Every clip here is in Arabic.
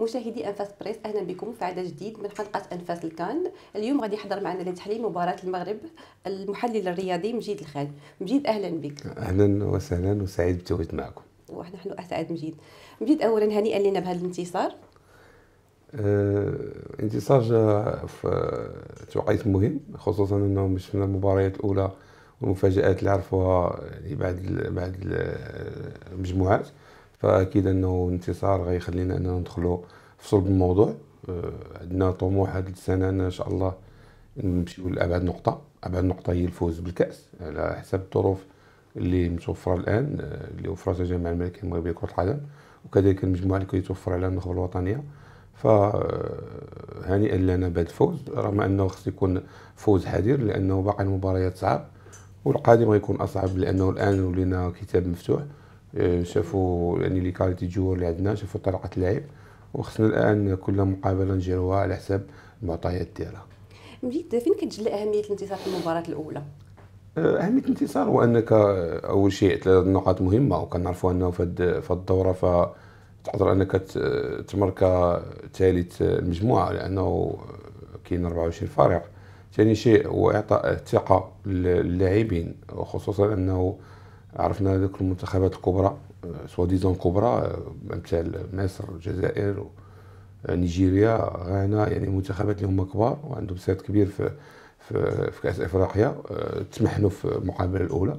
مشاهدي أنفاس بريس أهلا بكم في عدد جديد من حلقة أنفاس الكان. اليوم غادي يحضر معنا لتحليل مباراه المغرب المحلل الرياضي مجيد الخال مجيد أهلا بك. أهلا وسهلا وسعيد بالتواجد معكم. ونحن أسعد مجيد. مجيد اولا هنيئا لنا بهذا الانتصار. آه، انتصار جاء في توقيت مهم خصوصا انه شفنا المباريات الأولى والمفاجات اللي عرفوها يعني بعد بعد المجموعات فأكيد أنه انتصار غيخلينا أننا ندخلوا في صلب الموضوع. آه، عندنا طموح هذه السنة أن شاء الله نمشيو لأبعد نقطة. أبعد نقطة هي الفوز بالكأس. على حسب الظروف اللي متوفرة الآن آه، اللي وفرتها الجامعة الملكية المغربية لكرة القدم وكذلك المجموعة اللي كيتوفر على النخبة الوطنية. فهنيئا لنا بعد الفوز رغم أنه خص يكون فوز حذر لأنه باقي المباريات صعب. والقادم غيكون أصعب لأنه الآن ولينا كتاب مفتوح آه، شافوا يعني les qualités joueurs اللي عندنا شافوا طريقه اللعب وخصنا الآن كل مقابلة نجيروها على حساب المعطيات ديالها. مجيد فين كتجلى أهمية الانتصار في المباراة الأولى؟ آه، أهمية الانتصار هو أنك أول شيء ثلاث نقاط مهمة وكنعرفوا أنه في الدورة ف تقدر انك تمر كثالث المجموعه لأنه كاين 24 فريق. ثاني شيء هو إعطاء الثقة للاعبين وخصوصا أنه عرفنا ذوك المنتخبات الكبرى سوا ديزون كبرى مثل مصر الجزائر نيجيريا غانا يعني منتخبات اللي هما كبار وعندهم سيد كبير في في, في كأس إفريقيا تمحنوا في المقابلة الأولى.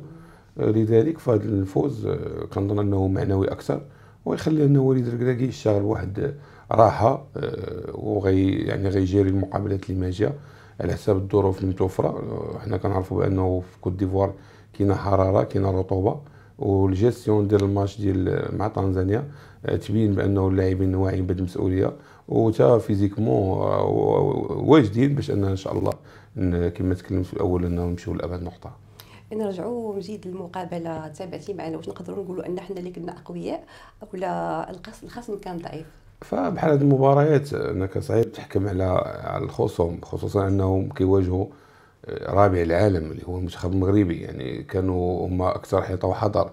لذلك فهذا الفوز كنظن أنه معنوي أكثر ويخلي أنه وليد الركراكي يشتغل واحد راحة آه، وغي يعني غيجيري المقابلات اللي ماجية. على حساب الظروف المتوفره آه، حنا كنعرفوا بأنه في كوت ديفوار كاينة حرارة كاينة رطوبة والجيستيون ديال الماتش ديال مع تنزانيا آه، تبين بأنه اللاعبين واعيين بهذه المسؤولية وتا physiquement واجدين باش إن شاء الله كما تكلمت في الأول انه نمشيو لأبعد نقطة. نرجعوا نزيد المقابلة تابعتي معنا واش نقدروا نقولوا أن حنا اللي كنا أقوياء ولا الخصم كان ضعيف. فبحال هذه المباريات أنك صعيب تحكم على الخصوم خصوصا أنهم كيواجهوا رابع العالم اللي هو المنتخب المغربي. يعني كانوا هما أكثر حيطة وحذر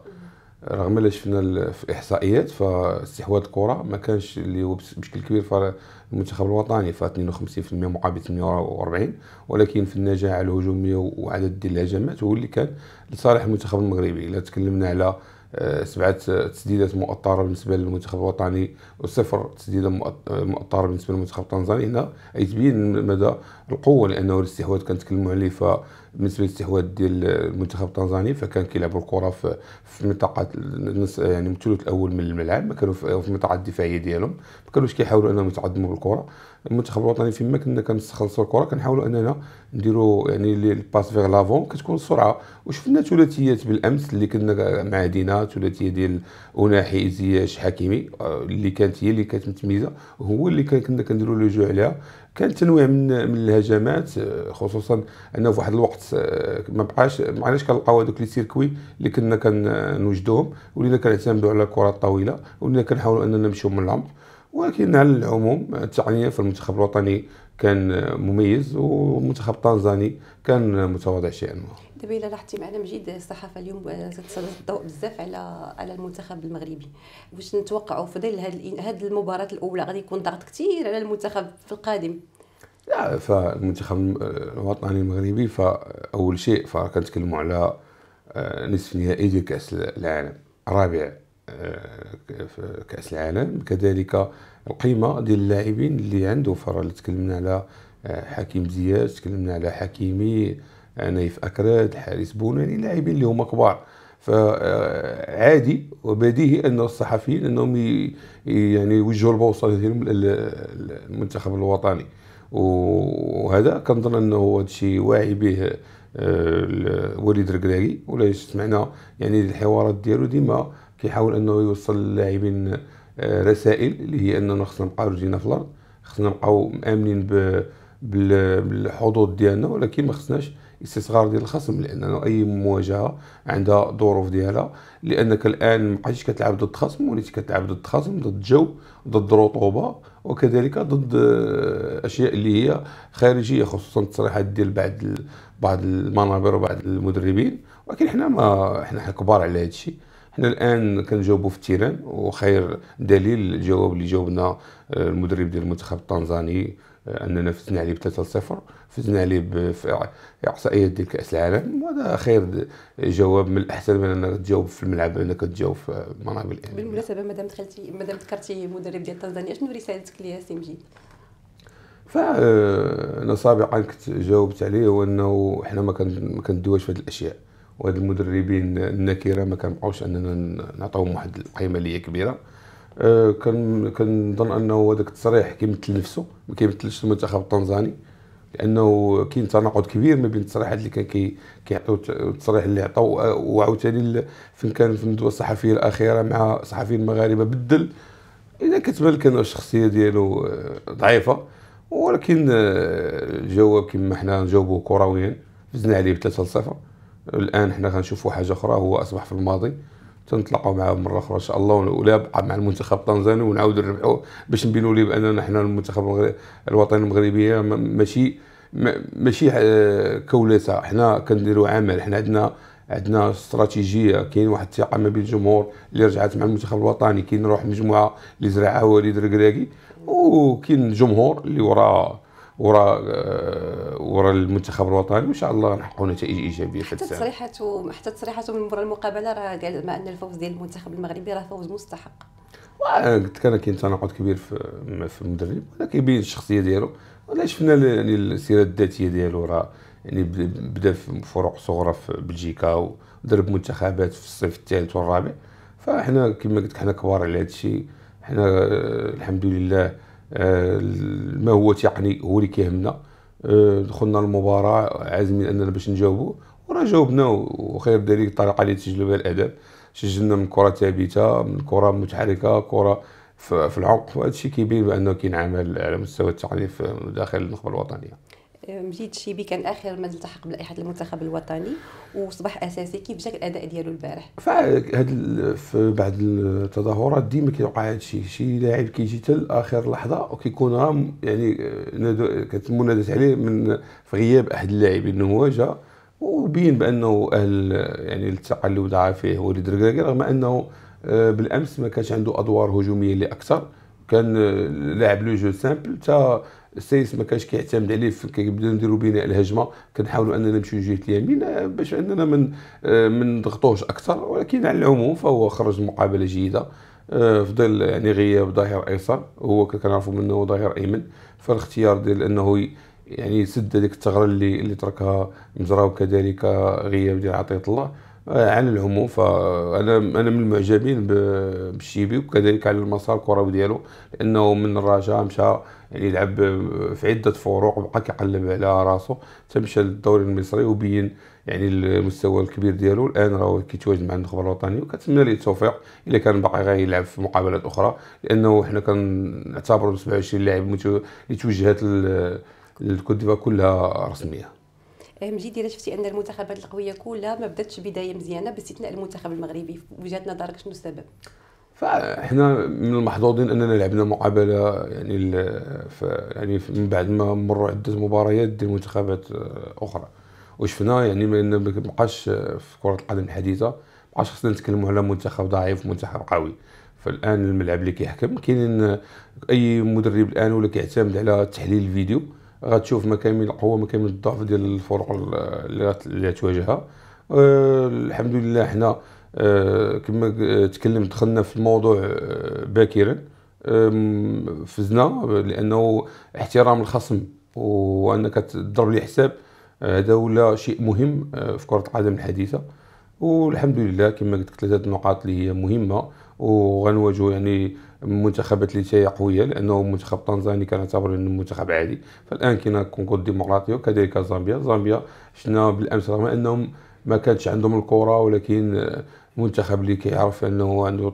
رغم اللي شفنا في الاحصائيات فاستحواذ الكرة ما كانش اللي هو بشكل كبير في المنتخب الوطني ف 52% مقابل 48 ولكن في النجاح الهجوميه وعدد ديال الهجمات هو اللي كان لصالح المنتخب المغربي. الا تكلمنا على سبعة تسديدات مؤطرة بالنسبة للمنتخب الوطني وصفر تسديدة مؤطرة بالنسبة للمنتخب التنزاني. هنا يتبين مدى القوة لأنه الاستحواذ كنتكلموا عليه فبالنسبة للاستحواذ ديال المنتخب التنزاني فكان كيلعبوا الكرة في في منطقة يعني الثلث الأول من الملعب ما كانوا في المنطقة الدفاعية ديالهم. ما كانوش كيحاولوا أنهم يتقدموا بالكرة. المنتخب الوطني فيما كنا كنستخلصوا الكرة كنحاولوا أننا نديروا يعني ال passe vers l'avant كتكون السرعة. وشفنا ثلاثيات بالأمس اللي كنا عندنا ثلاثية ديال اوناحي زياش حكيمي آه، اللي كانت هي اللي كانت متميزة. هو اللي كنا كنديروا le jeu عليها. كان تنويع من من الهجمات آه، خصوصا أنه في واحد الوقت ما بقاش ما عادش كنلقاو هذوك les circuits اللي كنا كنوجدوهم ولينا كنعتمدوا على الكرات الطويله ولينا كنحاولوا أننا نمشيو من العمق ولكن على العموم التقنية في المنتخب الوطني كان مميز والمنتخب التنزاني كان متواضع شيئا ما؟ دابا إلا لاحظتي معنا مجيد الصحافة اليوم تسلط الضوء بزاف على على المنتخب المغربي. واش نتوقعوا في ظل هذه المباراة الأولى غادي يكون ضغط كثير على المنتخب في القادم؟ لا فالمنتخب الوطني المغربي فأول شيء فكنتكلموا على آه، نصف نهائي ديال كأس العالم رابع في كأس العالم. كذلك القيمة ديال اللاعبين اللي عنده فرا تكلمنا على آه، حكيم زياد تكلمنا على حكيمي آه، نايف أكراد حارس بوناني لاعبين اللي هما كبار. فعادي وبديهي أن الصحفيين أنهم يعني يوجهوا البوصلة ديالهم للمنتخب الوطني. وهذا كنظن أنه هذا الشيء واعي به آه، وليد ركراكي ولا سمعنا يعني الحوارات ديالو ديما كيحاول أنه يوصل للاعبين آه، رسائل اللي هي أننا خصنا نبقاو رجلينا في الأرض خصنا نبقاو مآمنين بالحظوظ ديالنا ولكن ما خصناش استصغار ديال الخصم لأن أي مواجهة عندها ظروف ديالها لأنك الآن ما بقيتيش كتلعب ضد خصم وليتي كتلعب ضد خصم ضد جو ضد رطوبة. وكذلك ضد أشياء اللي هي خارجية خصوصا التصريحات ديال بعض بعض المنابر وبعض المدربين. ولكن حنا ما حنا كبار على هذا الشيء. حنا الآن كنجاوبوا في ال terrain وخير دليل الجواب اللي جاوبنا آه، المدرب ديال المنتخب التنزاني أننا فزنا عليه ب 3 0 فزنا عليه في احصائيات ديال كأس العالم وهذا خير جواب من الأحسن من أنك تجاوب في الملعب أنك تجاوب في المنابر الاعلاميه بالمناسبة مادام دخلتي مادام ذكرتي مدرب ديال تنزانيا شنو رسالتك ليه سي مجيد؟ فانا سابقا كنت جاوبت عليه هو أنه حنا ما كندويش في هذه الأشياء. وهاد المدربين النكرة ما كنبقاوش أننا نعطيهم واحد القيمة اللي هي كبيرة. أه كنظن أنه هذاك التصريح كيمثل نفسه ما كيمثلش المنتخب التنزاني لأنه كاين تناقض كبير ما بين التصريحات اللي كان كيعطيو التصريح اللي عطاو وعاوتاني فين كان في الندوة الصحفية الأخيرة مع صحفيين مغاربه بدل. إذا كتبان كان الشخصية ديالو آه، ضعيفة ولكن الجواب آه، كما حنا نجاوبوه كرويا فزنا عليه ب 3 0 الآن حنا غنشوفوا حاجة أخرى هو أصبح في الماضي. تنطلقوا معاه مرة أخرى إن شاء الله ولا مع المنتخب التنزاني ونعاودوا نربحوا باش نبينوا ليه باننا حنا المنتخب الوطني المغربي. ماشي ماشي آه، كولسه حنا كنديروا عمل. حنا عندنا عندنا استراتيجية. كاين واحد الثقة ما بين الجمهور اللي رجعت مع المنتخب الوطني. كاين روح مجموعة اللي زرعها وليد ركراكي وكاين جمهور اللي وراه ورا آه، ورا المنتخب الوطني وإن شاء الله نحققوا نتائج إيجابية في حتى تصريحاته حتى تصريحاته من برا المقابلة راه قال مع أن الفوز ديال المنتخب المغربي راه فوز مستحق. قلت كان كاين تناقض كبير في في المدرب ولكن كيبين الشخصية ديالو ولا شفنا يعني السيره الذاتية ديالو راه يعني بدا في فروق صغرى في بلجيكا ودرب منتخبات في الصيف الثالث والرابع. فإحنا كما قلت حنا كبار على هذا الشيء حنا آه، الحمد لله ما هو تقني هو اللي كيهمنا. آه، دخلنا المباراه عازمين أننا باش نجاوبوا وراه جاوبنا وخير دليل الطريقة اللي تسجلوا بها الاهداف سجلنا من كرة ثابتة من كرة متحركة كرة في العمق وهذا الشيء كيبين بأنه كاين عمل على مستوى التقني داخل النخبة الوطنية. مجيد الشيبي كان آخر من التحق بلائحه المنتخب الوطني واصبح أساسي كيف جاك الأداء ديالو البارح؟ فهاد في بعض التظاهرات ديما كيوقع هذا الشيء شي لاعب كيجي حتى اخر لحظة وكيكون يعني كتتم مناداة عليه من في غياب أحد اللاعبين. هو جا وبين بأنه أهل يعني اللي وضعها فيه وليد ركراكي رغم أنه آه، بالأمس ما كانش عنده أدوار هجومية اللي أكثر كان آه، لاعب le jeu simple تا السيس ما كانش كيعتمد عليه كيبداو نديروا بناء الهجمة. كنحاولوا أننا نمشيو جهة اليمين آه، باش أننا من من نضغطوش أكثر. ولكن على العموم فهو خرج مقابلة جيدة في ظل يعني غياب ظهير أيسر. هو كنعرفوا منه ظهير أيمن. فالاختيار ديال أنه يعني يسد هذيك الثغرة اللي اللي تركها مزراو كذلك غياب ديال عطية الله. على العموم فأنا أنا من المعجبين بالشيبي وكذلك على المسار الكروي ديالو لأنه من الرجاء مشى يعني يلعب في عدة فروق وبقى كيقلب على راسو. تمشى للدوري المصري وبين يعني المستوى الكبير ديالو. الآن راه كيتواجد مع النخبة الوطنية وكنتمنى ليه التوفيق إلا كان باقي غير يلعب في مقابلات أخرى لأنه حنا كنعتبروا 27 لاعب اللي توجهات الكوت ديفوار كلها رسمية. مجيد إلا شفتي أن المنتخبات القوية كلها ما بداتش بداية مزيانة باستثناء المنتخب المغربي. وجهة نظرك شنو السبب؟ فاحنا من المحظوظين أننا لعبنا مقابلة يعني يعني من بعد ما مروا عدة مباريات ديال منتخبات أخرى. وشفنا يعني ما بقاش في كرة القدم الحديثة بقاش خصنا نتكلموا على منتخب ضعيف ومنتخب قوي. فالآن الملعب اللي كيحكم كاين أي مدرب الآن ولا كيعتمد على تحليل الفيديو غتشوف مكامن القوة مكامن الضعف ديال الفرق اللي تواجهها أه الحمد لله حنا أه كما تكلمت دخلنا في الموضوع أه باكرا. فزنا لأنه احترام الخصم وأنك تضرب لي حساب هذا ولا شيء مهم أه، في كرة القدم الحديثة. والحمد لله كما قلت ثلاثة النقاط اللي هي مهمة. وغنواجهوا يعني منتخبات اللي هي قوية لأنه منتخب تنزاني كنعتبر إنه منتخب عادي. فالآن كاين كونغو الديمقراطيه وكذلك زامبيا. زامبيا شفنا بالأمس رغم أنهم ما كانتش عندهم الكره ولكن منتخب اللي كيعرف أنه عنده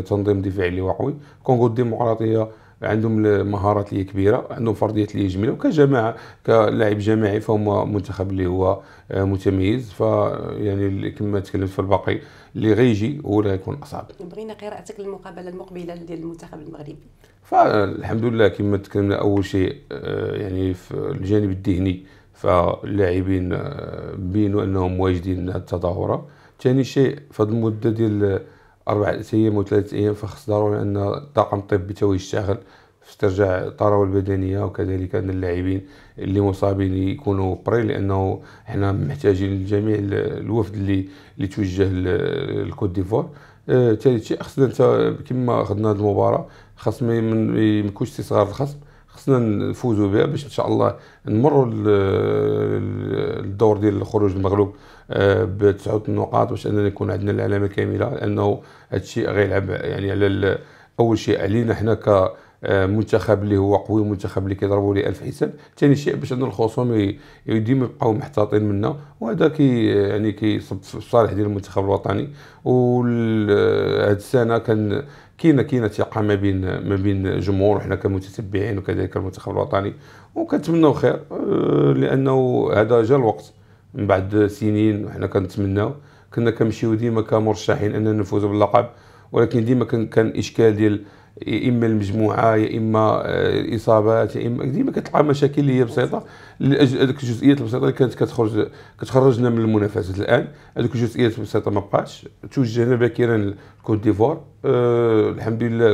تنظيم دفاعي اللي قوي. كونغو الديمقراطية عندهم المهارات اللي كبيرة عندهم فرديات اللي جميلة وكجماعة كلاعب جماعي فهم منتخب اللي هو آه، متميز. فيعني كما تكلمت في الباقي اللي غيجي هو اللي غيكون أصعب. بغينا قراءتك للمقابلة المقبلة ديال المنتخب المغربي فالحمد لله كما تكلمنا أول شيء آه، يعني في الجانب الذهني فاللاعبين آه، بينوا أنهم واجدين التظاهره ثاني شيء في هذه المدة ديال أربعة أيام وثلاثة أيام فخص ضروري أن الطاقم الطبي تو يشتغل في استرجاع الطراوة البدنية وكذلك أن اللاعبين اللي مصابين يكونوا prêts لأنه حنا محتاجين لجميع الوفد اللي اللي توجه لكوت ديفوار. ثالث آه شيء خصنا كما خدنا هذه المباراة خاص ما يكونش استصغار الخصم. خصنا نفوزوا بها باش إن شاء الله نمروا الدور ديال الخروج المغلوب آه، بتسعه النقاط باش أننا يكون عندنا العلامه كاملة لأنه هذا الشيء غيلعب يعني على أول شيء علينا حنا ك منتخب اللي هو قوي منتخب اللي كيضربوا لي ألف حساب. ثاني شيء باش ان الخصوم ديما يبقاو محتاطين منا وهذا كي يعني كيصب في الصالح ديال المنتخب الوطني. وهاد السنة كان كاينة كاينة ثقة ما بين ما بين الجمهور وحنا كمتتبعين وكذلك المنتخب الوطني. وكنتمناو خير آه، لأنه هذا جا الوقت. من بعد سنين وحنا كنتمناو. كنا كنمشيو ديما كمرشحين أننا نفوزوا باللقب. ولكن ديما كان كان إشكال ديال يا إما المجموعة يا إما الاصابات يا إما ديما كتلقى مشاكل اللي هي بسيطة. هذوك الجزئيات البسيطة اللي كانت كتخرج كتخرجنا من المنافسات الآن. هذوك الجزئيات البسيطة ما بقاش. توجهنا باكرا لكوت ديفوار. أه الحمد لله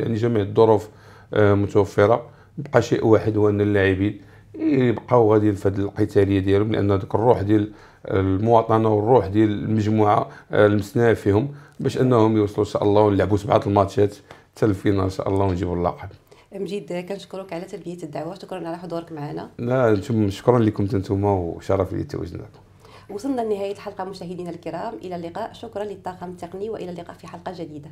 يعني جميع الظروف أه متوفرة. بقى شيء واحد هو ان اللاعبين يبقاو غاديين في هذه القتالية ديالهم لأن هذيك الروح ديال المواطنة والروح ديال المجموعة آه، لمسناه فيهم باش أنهم يوصلوا إن شاء الله ونلعبوا سبعة الماتشات. حتى ال finale إن شاء الله ونجيبوا اللقب. مجيد كنشكرك على تلبية الدعوة. شكرا على حضورك معنا. لا شكرا لكم أنتم وشرف لي تواجدنا وصلنا لنهاية الحلقة مشاهدينا الكرام. إلى اللقاء. شكرا للطاقم التقني وإلى اللقاء في حلقة جديدة.